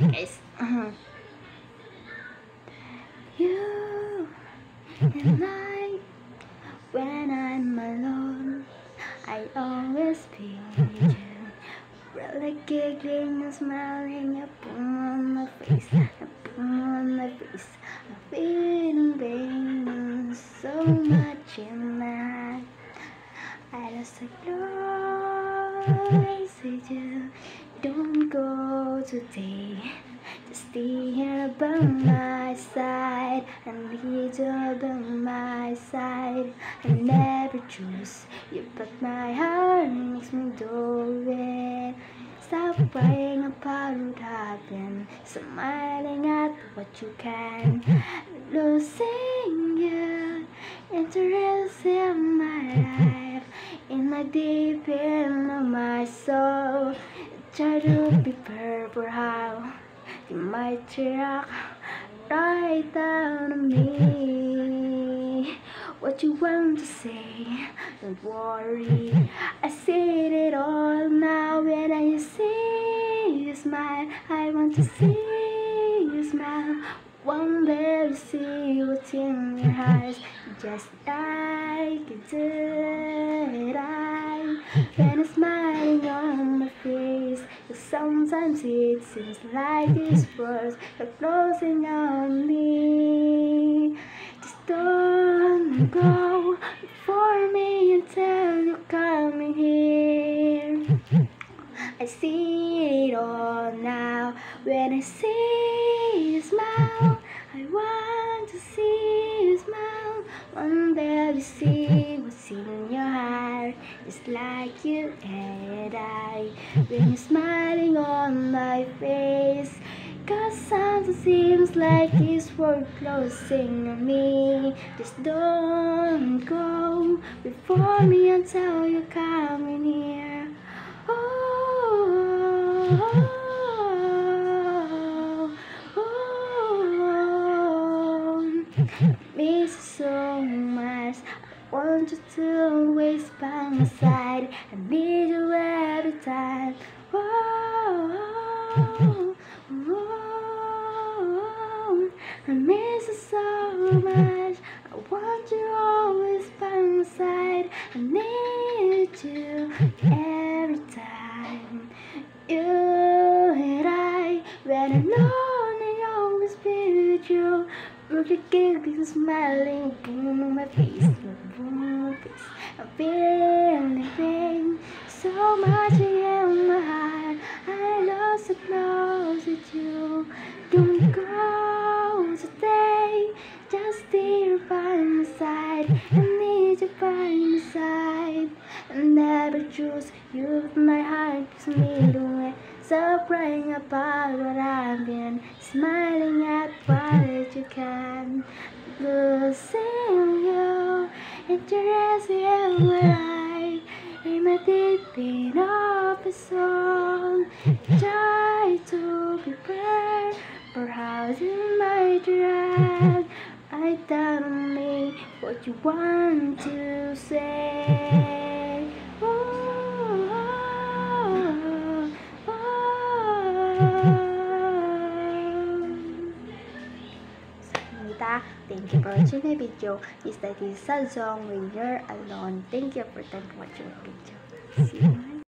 guys. Uh-huh. you and I, when I'm alone, I always feel you. Really giggling and smiling, a boom on my face, a boom on my face. I'm feeling pain so much in my. I just close to you. Don't go today. Just stay here by my side. I need you by my side. I never choose you, but my heart makes me do it. Stop crying about what happened. Smiling at what you can. Losing you. Interest in my life. My deep in my soul. Try to prepare for how you might react right down on me. What you want to say, don't worry. I said it all now when I see you smile. I want to see you smile. One day to see what's in your eyes, just like you did I. When I'm smiling on my face, sometimes it seems like these words are closing on me. Just don't go for me until you come here. I see it all now when I see you smile. I want to see One day you see what's in your heart, It's like you and I. When you're smiling on my face, cause it seems like it's worth closing on me. Just don't go before me until you're coming here. Oh, oh, oh, miss so much. I want you to always by my side. I need you every time. Oh, oh, I miss you so much. I want you always by my side. I need Look at giggling, smiling, boom on my face, boom on my face. I'm feeling so much in my heart. I lost so close with you. Don't go today, just stay by my side. I need you by my side. Never choose you, my heart gives me the way. So praying about what I've been, smiling at what you can. Losing you, interested in I in my deep in of a song. Try to prepare for how you might react. I tell me what you want to say. Nita, thank you for watching my video. Is that is sad song when you're alone. Thank you for time watching my video. See you.